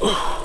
Ooh.